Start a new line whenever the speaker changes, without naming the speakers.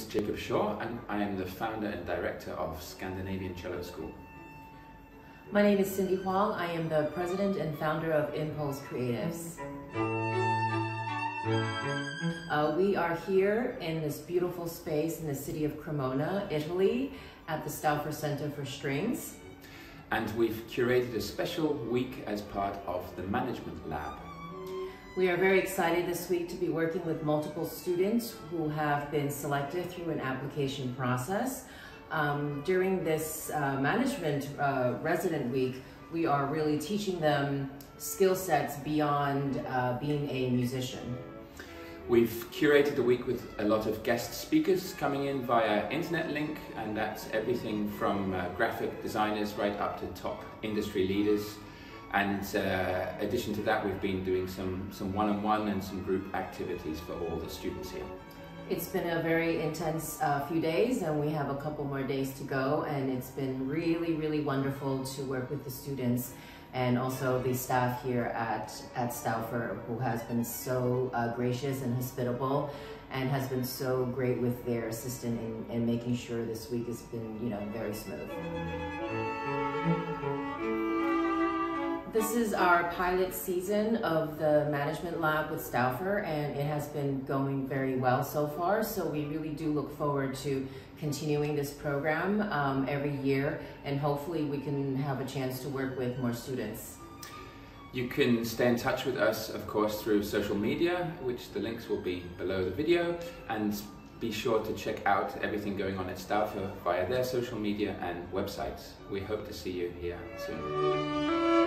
Jacob Shaw and I am the founder and director of Scandinavian Cello School.
My name is Cindy Hwang. I am the president and founder of InPulse Creatives. Uh, we are here in this beautiful space in the city of Cremona, Italy, at the Stauffer Center for Strings.
And we've curated a special week as part of the Management Lab.
We are very excited this week to be working with multiple students who have been selected through an application process. Um, during this uh, management uh, resident week, we are really teaching them skill sets beyond uh, being a musician.
We've curated the week with a lot of guest speakers coming in via internet link and that's everything from uh, graphic designers right up to top industry leaders. And uh, addition to that, we've been doing some some one-on-one and some group activities for all the students here.
It's been a very intense uh, few days and we have a couple more days to go and it's been really, really wonderful to work with the students and also the staff here at, at Stauffer who has been so uh, gracious and hospitable and has been so great with their assistant in, in making sure this week has been, you know, very smooth. This is our pilot season of the Management Lab with Stauffer and it has been going very well so far. So we really do look forward to continuing this program um, every year and hopefully we can have a chance to work with more students.
You can stay in touch with us, of course, through social media, which the links will be below the video, and be sure to check out everything going on at Stauffer via their social media and websites. We hope to see you here soon.